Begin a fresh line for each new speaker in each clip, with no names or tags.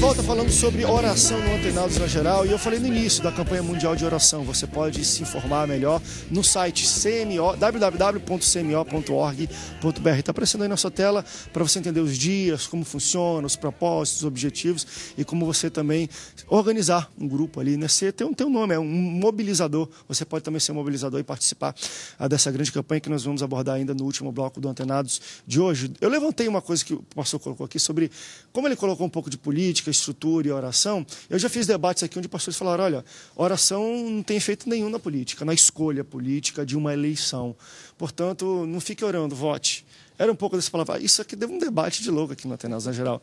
volta falando sobre oração no Antenados na geral e eu falei no início da campanha mundial de oração. Você pode se informar melhor no site CMO, www.cmo.org.br. Está aparecendo aí na sua tela para você entender os dias, como funciona, os propósitos, os objetivos e como você também organizar um grupo ali. Né? Você tem um, tem um nome, é um mobilizador. Você pode também ser um mobilizador e participar ah, dessa grande campanha que nós vamos abordar ainda no último bloco do Antenados de hoje. Eu levantei uma coisa que o pastor colocou aqui sobre como ele colocou um pouco de política, estrutura e oração, eu já fiz debates aqui onde pastores falaram: olha, oração não tem efeito nenhum na política, na escolha política de uma eleição. Portanto, não fique orando, vote. Era um pouco dessa palavra. Isso aqui deu um debate de louco aqui no Atenas, na geral.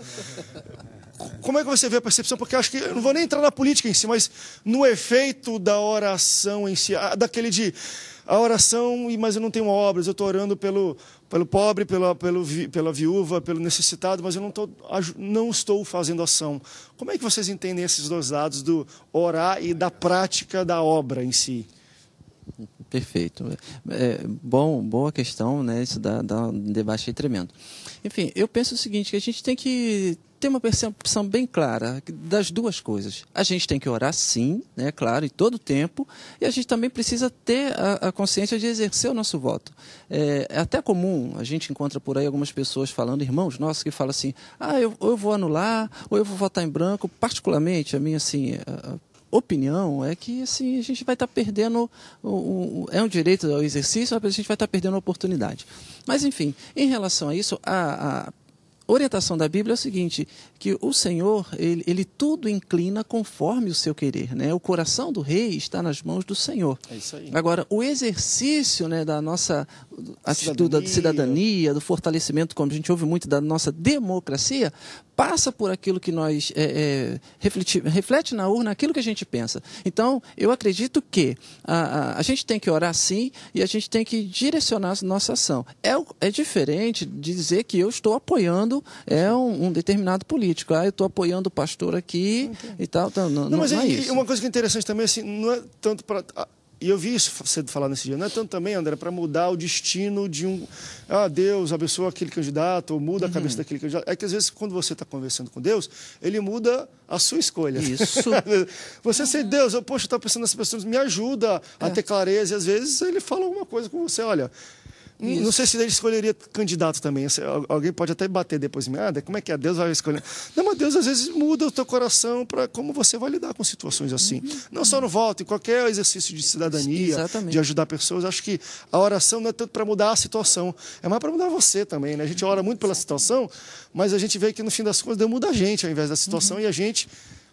Como é que você vê a percepção? Porque acho que eu não vou nem entrar na política em si, mas no efeito da oração em si, daquele de a oração, mas eu não tenho obras, eu estou orando pelo, pelo pobre, pela, pelo, pela viúva, pelo necessitado, mas eu não, tô, não estou fazendo ação. Como é que vocês entendem esses dois lados do orar e da prática da obra em si?
Perfeito. É, bom, boa questão, né? Isso dá, dá um debate tremendo. Enfim, eu penso o seguinte, que a gente tem que ter uma percepção bem clara das duas coisas. A gente tem que orar sim, né, claro, em todo tempo, e a gente também precisa ter a, a consciência de exercer o nosso voto. É, é, até comum, a gente encontra por aí algumas pessoas falando, irmãos nossos, que falam assim, ah, eu, ou eu vou anular, ou eu vou votar em branco. Particularmente, a minha, assim, a, opinião é que assim a gente vai estar tá perdendo o, o, é um direito ao exercício, mas a gente vai estar tá perdendo a oportunidade. Mas enfim, em relação a isso, a, a orientação da Bíblia é o seguinte, que o Senhor, ele, ele, tudo inclina conforme o seu querer, né? O coração do rei está nas mãos do Senhor.
É isso aí.
Agora, o exercício, né, da nossa atitude cidadania. da cidadania, do fortalecimento, como a gente ouve muito, da nossa democracia, passa por aquilo que nós é, é, reflete, reflete na urna aquilo que a gente pensa. Então, eu acredito que a, a, a, gente tem que orar sim e a gente tem que direcionar a nossa ação. É, é diferente de dizer que eu estou apoiando é um, um determinado político. Ah, eu estou apoiando o pastor aqui e tal. Então, não, não, mas não é isso.
uma coisa que é interessante também, assim, não é tanto para e eu vi isso sendo falado nesse dia. Não é tanto também, André, para mudar o destino de um. Ah, Deus abençoa aquele candidato, ou muda a cabeça uhum. daquele candidato. É que às vezes, quando você está conversando com Deus, ele muda a sua escolha.
Isso.
você sei, Deus, eu, poxa, eu estou pensando nessas pessoas, me ajuda a é. ter clareza. E às vezes ele fala alguma coisa com você, olha. Isso. Não sei se ele escolheria candidato também. Alguém pode até bater depois em mim. Ah, como é que é? Deus vai escolher. Não, mas Deus às vezes muda o teu coração para como você vai lidar com situações assim. Uhum. Não só no voto, em qualquer exercício de cidadania, Exatamente. de ajudar pessoas. Acho que a oração não é tanto para mudar a situação, é mais para mudar você também. Né? A gente ora muito pela situação, mas a gente vê que no fim das contas Deus muda a gente ao invés da situação uhum. e a gente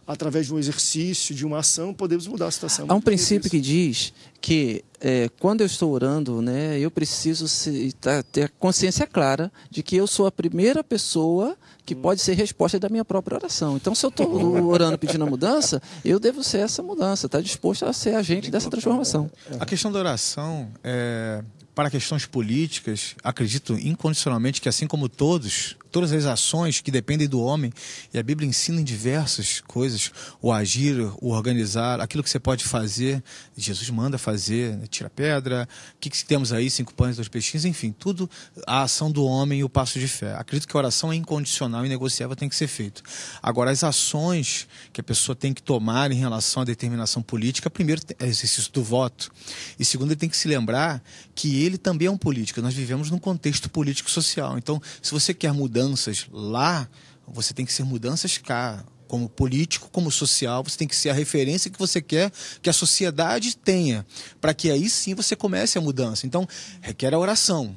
através de um exercício, de uma ação, podemos mudar a situação.
Há um princípio que diz que é, quando eu estou orando, né, eu preciso se, tá, ter consciência clara de que eu sou a primeira pessoa que pode ser resposta da minha própria oração. Então, se eu estou orando pedindo a mudança, eu devo ser essa mudança, estar tá disposto a ser agente dessa transformação.
A questão da oração é, para questões políticas, acredito incondicionalmente que, assim como todos, todas as ações que dependem do homem, e a Bíblia ensina em diversas coisas, o agir, o organizar, aquilo que você pode fazer, Jesus manda fazer, né? tira pedra, o que, que temos aí, cinco pães, dois peixinhos, enfim, tudo a ação do homem e o passo de fé. Acredito que a oração é incondicional e negociável, tem que ser feito. Agora, as ações que a pessoa tem que tomar em relação à determinação política, primeiro é exercício do voto, e segundo, ele tem que se lembrar que ele também é um político. Nós vivemos num contexto político-social. Então, se você quer mudanças lá, você tem que ser mudanças cá. Como político, como social, você tem que ser a referência que você quer que a sociedade tenha, para que aí sim você comece a mudança. Então, requer a oração,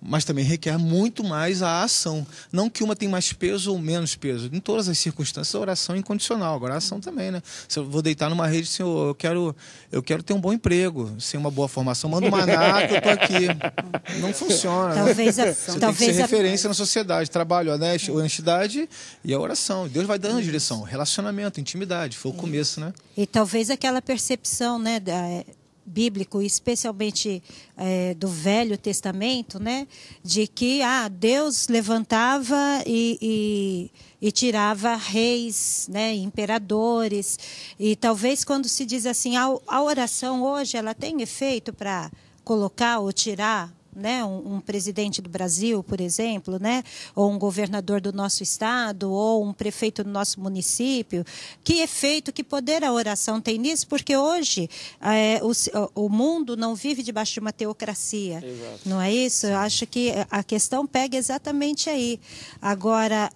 mas também requer muito mais a ação. Não que uma tem mais peso ou menos peso. Em todas as circunstâncias, a oração é incondicional. Agora, a ação também, né? Se eu vou deitar numa rede, assim, eu quero, eu quero ter um bom emprego, sem uma boa formação, manda uma que eu tô aqui. Não funciona. Né?
Talvez
a,
Você
talvez
tem
que ser a... referência na sociedade. Trabalho, honestidade e a oração. Deus vai dando a direção. Relacionamento, intimidade. Foi o começo, né?
E talvez aquela percepção, né? Da bíblico, especialmente é, do Velho Testamento, né, de que ah, Deus levantava e, e, e, tirava reis, né, imperadores. E talvez quando se diz assim, a, a oração hoje ela tem efeito para colocar ou tirar né, um, um, presidente do Brasil, por exemplo, né, ou um governador do nosso estado, ou um prefeito do nosso município, que efeito, que poder a oração tem nisso? Porque hoje é, o, o, mundo não vive debaixo de uma teocracia, Exato. não é isso? Eu acho que a questão pega exatamente aí. Agora,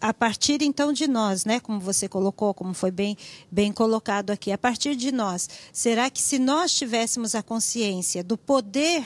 a partir então de nós, né, como você colocou, como foi bem, bem colocado aqui, a partir de nós, será que se nós tivéssemos a consciência do poder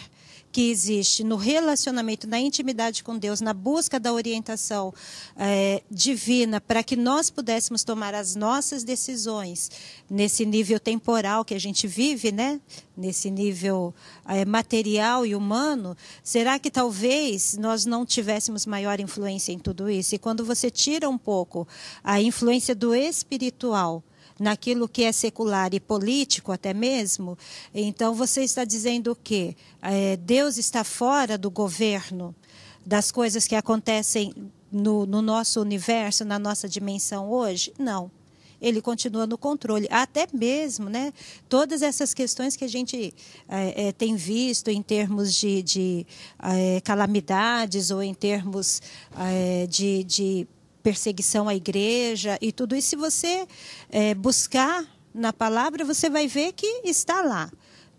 que existe no relacionamento, na intimidade com Deus, na busca da orientação é, divina, para que nós pudéssemos tomar as nossas decisões nesse nível temporal que a gente vive, né? nesse nível é, material e humano, será que talvez nós não tivéssemos maior influência em tudo isso? E quando você tira um pouco a influência do espiritual, naquilo que é secular e político até mesmo, então você está dizendo o quê? É, Deus está fora do governo das coisas que acontecem no, no nosso universo, na nossa dimensão hoje? Não ele continua no controle. Até mesmo, né, todas essas questões que a gente é, é, tem visto em termos de, de é, calamidades ou em termos é, de, de perseguição à igreja e tudo isso. Se você é, buscar na palavra, você vai ver que está lá.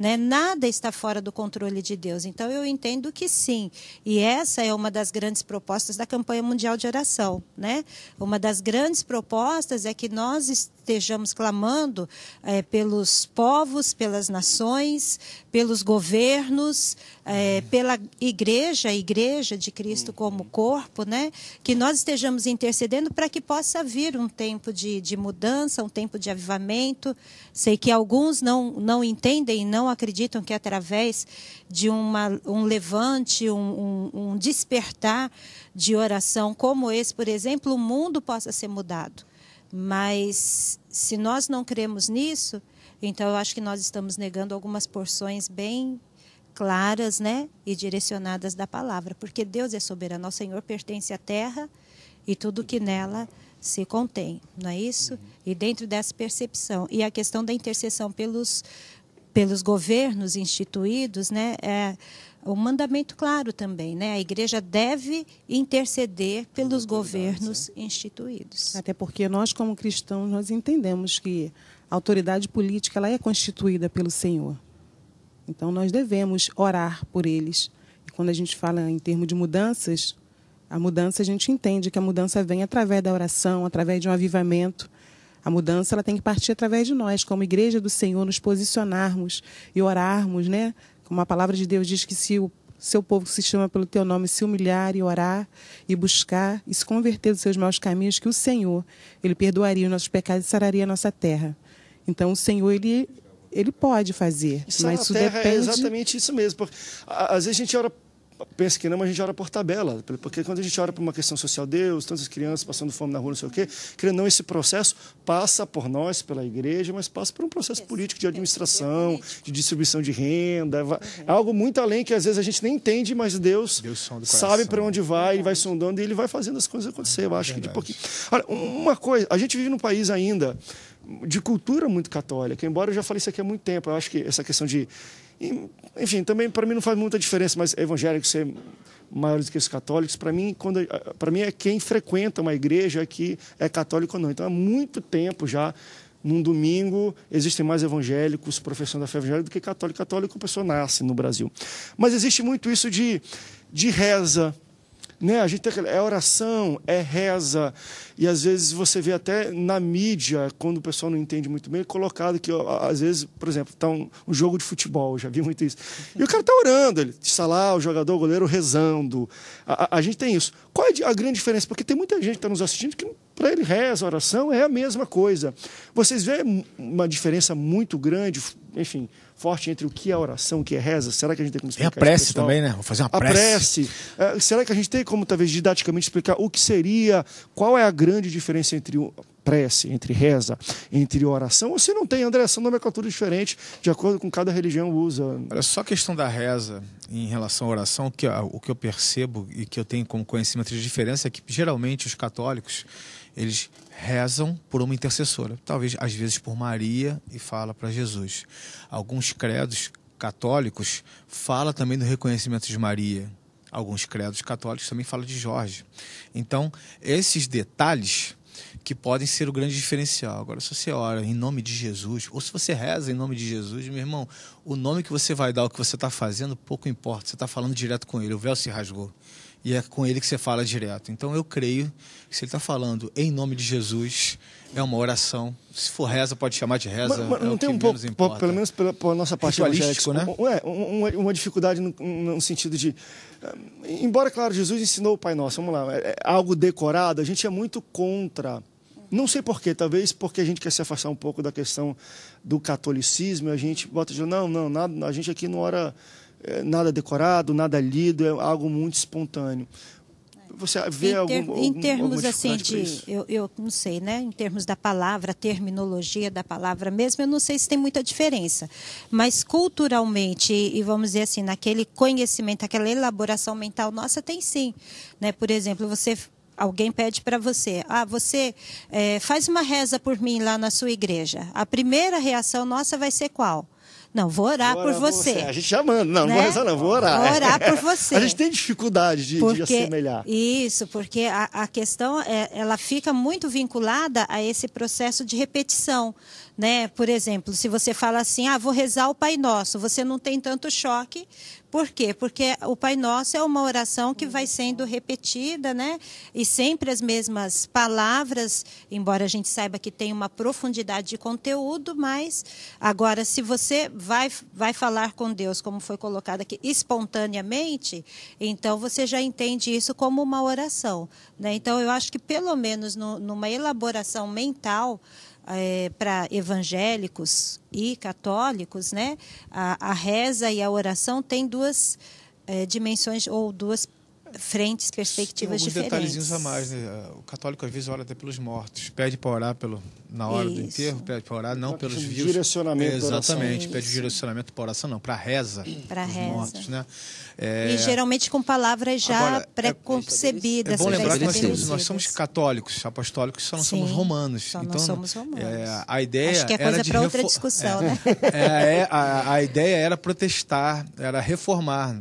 Né? Nada está fora do controle de Deus. Então, eu entendo que sim. E essa é uma das grandes propostas da campanha mundial de oração. Né? Uma das grandes propostas é que nós estejamos clamando é, pelos povos, pelas nações, pelos governos, é, pela igreja, a igreja de Cristo como corpo, né? que nós estejamos intercedendo para que possa vir um tempo de, de mudança, um tempo de avivamento. Sei que alguns não, não entendem e não acreditam que através de uma, um levante, um, um, um despertar de oração como esse, por exemplo, o mundo possa ser mudado. Mas se nós não cremos nisso, então eu acho que nós estamos negando algumas porções bem claras, né, e direcionadas da palavra, porque Deus é soberano, o Senhor pertence à terra e tudo que nela se contém, não é isso? E dentro dessa percepção. E a questão da intercessão pelos pelos governos instituídos, né, é um mandamento claro também, né? A igreja deve interceder pelos governos é. instituídos.
Até porque nós, como cristãos, nós entendemos que a autoridade política ela é constituída pelo Senhor. Então nós devemos orar por eles. E quando a gente fala em termos de mudanças, a mudança a gente entende que a mudança vem através da oração, através de um avivamento. A mudança ela tem que partir através de nós, como igreja do Senhor, nos posicionarmos e orarmos, né? Como a palavra de Deus diz que se o seu povo que se chama pelo teu nome se humilhar e orar e buscar e se converter dos seus maus caminhos, que o Senhor, ele perdoaria os nossos pecados e sararia a nossa terra. Então o Senhor, ele ele pode fazer,
isso
mas isso
é
depende...
é exatamente isso mesmo. Porque, às vezes a gente ora pensa que não, mas a gente ora por tabela. Porque quando a gente ora por uma questão social, Deus, tantas crianças passando fome na rua, não sei o quê, querendo não, esse processo passa por nós, pela igreja, mas passa por um processo político de administração, de distribuição de renda. É algo muito além que às vezes a gente nem entende, mas Deus, Deus sabe para onde vai, ele vai sondando e ele vai fazendo as coisas acontecer. Eu acho que de pouquinho. Olha, uma coisa, a gente vive num país ainda de cultura muito católica, embora eu já falei isso aqui há muito tempo, eu acho que essa questão de enfim, também para mim não faz muita diferença, mas evangélicos ser maiores do que os católicos, para mim, quando para mim é quem frequenta uma igreja que é católico ou não. Então há muito tempo já num domingo existem mais evangélicos professando a fé evangélica do que católico. Católico a pessoa nasce no Brasil. Mas existe muito isso de, de reza, né? A gente tem, é oração, é reza. E às vezes você vê até na mídia, quando o pessoal não entende muito bem, colocado que, às vezes, por exemplo, está um, um, jogo de futebol, já vi muito isso. E o cara está orando, ele está lá, o jogador, o goleiro rezando. A, a, a gente tem isso. Qual é a grande diferença? Porque tem muita gente que está nos assistindo que para ele reza, oração é a mesma coisa. Vocês veem uma diferença muito grande, enfim, forte entre o que é oração, o que é reza? Será que a gente tem como explicar?
Tem a prece também, né? Vou fazer uma prece.
A prece. É, será que a gente tem como, talvez, didaticamente explicar o que seria, qual é a grande diferença entre prece, entre reza, entre oração? Ou se não tem, André, são nomenclaturas diferentes, de acordo com cada religião usa.
Olha, só a questão da reza em relação à oração, o que, o que eu percebo e que eu tenho como conhecimento de diferença é que, geralmente, os católicos eles rezam por uma intercessora, talvez às vezes por Maria e fala para Jesus. Alguns credos católicos fala também do reconhecimento de Maria. Alguns credos católicos também falam de Jorge. Então, esses detalhes que podem ser o grande diferencial. Agora, se você ora em nome de Jesus, ou se você reza em nome de Jesus, meu irmão, o nome que você vai dar, o que você está fazendo, pouco importa. Você está falando direto com ele, o véu se rasgou. E é com ele que você fala direto. Então, eu creio que se ele está falando em nome de Jesus, é uma oração. Se for reza, pode chamar de reza.
Mas, mas
é
não tem um pouco, pelo menos pela, pela nossa parte
Ritualístico, né?
É, uma, uma dificuldade no, no, sentido de. Embora, claro, Jesus ensinou o Pai Nosso, vamos lá, é, é algo decorado, a gente é muito contra não sei porquê, talvez porque a gente quer se afastar um pouco da questão do catolicismo, a gente bota de não, não, nada, a gente aqui não ora nada decorado, nada lido, é algo muito espontâneo. Você vê
em, ter,
algum,
em termos assim de, eu, eu não sei, né? Em termos da palavra, terminologia da palavra mesmo, eu não sei se tem muita diferença. Mas culturalmente e vamos dizer assim, naquele conhecimento, aquela elaboração mental nossa tem sim, né? Por exemplo, você alguém pede para você, ah, você é, faz uma reza por mim lá na sua igreja. A primeira reação nossa vai ser qual? Não, vou orar, vou orar por você. você.
A gente já manda, não, né? não vou rezar, não, vou orar.
Vou orar por você.
A gente tem dificuldade de, porque, de assemelhar.
Isso, porque a, a questão é, ela fica muito vinculada a esse processo de repetição. Né? Por exemplo, se você fala assim, ah, vou rezar o Pai Nosso, você não tem tanto choque, por quê? Porque o Pai Nosso é uma oração que vai sendo repetida, né? E sempre as mesmas palavras, embora a gente saiba que tem uma profundidade de conteúdo, mas agora, se você vai, vai falar com Deus, como foi colocado aqui, espontaneamente, então você já entende isso como uma oração. Né? Então, eu acho que pelo menos no, numa elaboração mental, é, para evangélicos e católicos, né, a, a, reza e a oração têm duas é, dimensões ou duas frentes, perspectivas
Tem
diferentes.
detalhezinhos a mais, né? O católico às vezes ora até pelos mortos, pede para orar pelo, na hora Isso. do enterro, pede para orar não pelos vivos.
Direcionamento.
Exatamente, pede direcionamento para oração, não, para reza.
Para reza.
Mortos, né?
É... E geralmente com palavras já é- pré-concebidas.
É, é, bom lembrar que nós, temos, nós somos católicos, apostólicos, só não Sim, somos romanos.
Só
então,
somos romanos.
É, a ideia
Acho que é coisa para outra discussão,
é,
né?
É, a, a ideia era protestar, era reformar.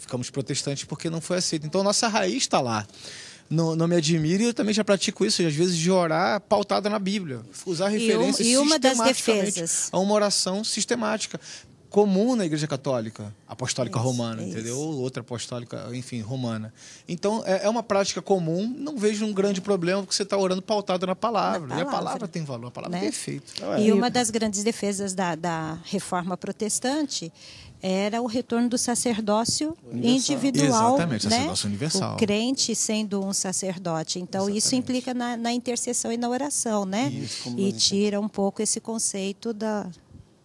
Ficamos protestantes porque não foi aceito. Então, nossa raiz está lá. Não, não, me admire e eu também já pratico isso, às vezes de orar pautada na Bíblia. Usar referências
e, um, e uma das defesas.
a uma oração sistemática comum na Igreja Católica, apostólica
isso,
romana, isso. entendeu? Ou outra apostólica, enfim, romana. Então, é, é, uma prática comum, não vejo um grande problema, porque você está orando pautado na palavra. na palavra. E a palavra tem valor, a palavra né? tem efeito.
E uma das grandes defesas da, da reforma protestante era o retorno do sacerdócio universal. individual.
Exatamente, né? sacerdócio universal.
O crente sendo um sacerdote. Então, Exatamente. isso implica na, na, intercessão e na oração, né? Isso, e tira um pouco esse conceito da,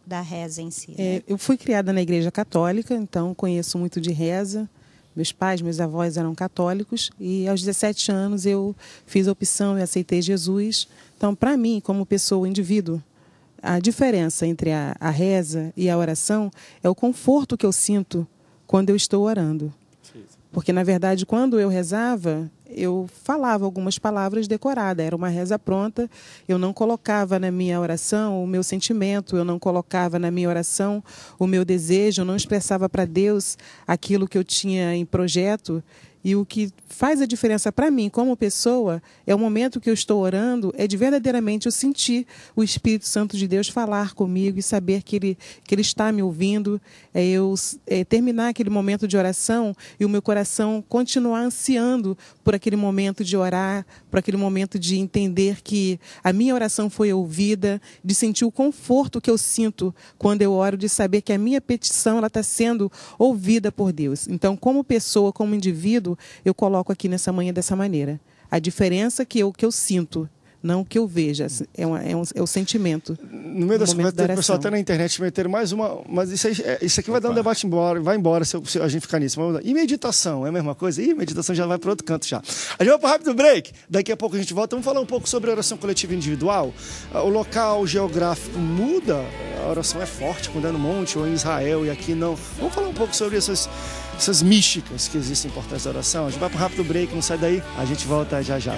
da reza em si. Né?
É, eu fui criada na igreja católica, então conheço muito de reza. Meus pais, meus avós eram católicos e aos 17 anos eu fiz a opção e aceitei Jesus. Então, para mim, como pessoa, indivíduo, a diferença entre a, a reza e a oração é o conforto que eu sinto quando eu estou orando. Porque, na verdade, quando eu rezava, eu falava algumas palavras decoradas, era uma reza pronta, eu não colocava na minha oração o meu sentimento, eu não colocava na minha oração o meu desejo, eu não expressava para Deus aquilo que eu tinha em projeto. E o que faz a diferença para mim como pessoa é o momento que eu estou orando, é de verdadeiramente eu sentir o Espírito Santo de Deus falar comigo e saber que Ele, que ele está me ouvindo, é eu é, terminar aquele momento de oração e o meu coração continuar ansiando por aquele momento de orar, por aquele momento de entender que a minha oração foi ouvida, de sentir o conforto que eu sinto quando eu oro, de saber que a minha petição ela está sendo ouvida por Deus. Então, como pessoa, como indivíduo, eu coloco aqui nessa manhã dessa maneira. A diferença que eu, que eu sinto não que eu veja, é, uma, é, um, é o sentimento.
No meio dessa conversa, o pessoal até na internet meter mais uma. Mas isso, aí, é, isso aqui vai Opa. dar um debate embora, vai embora se, se a gente ficar nisso. E meditação, é a mesma coisa? E meditação já vai para outro canto já. A gente vai para um rápido break, daqui a pouco a gente volta. Vamos falar um pouco sobre oração coletiva individual. Ah, o local geográfico muda, a oração é forte quando é no monte ou em Israel e aqui não. Vamos falar um pouco sobre essas essas místicas que existem por trás da oração. A gente vai para um rápido break, não sai daí, a gente volta já já.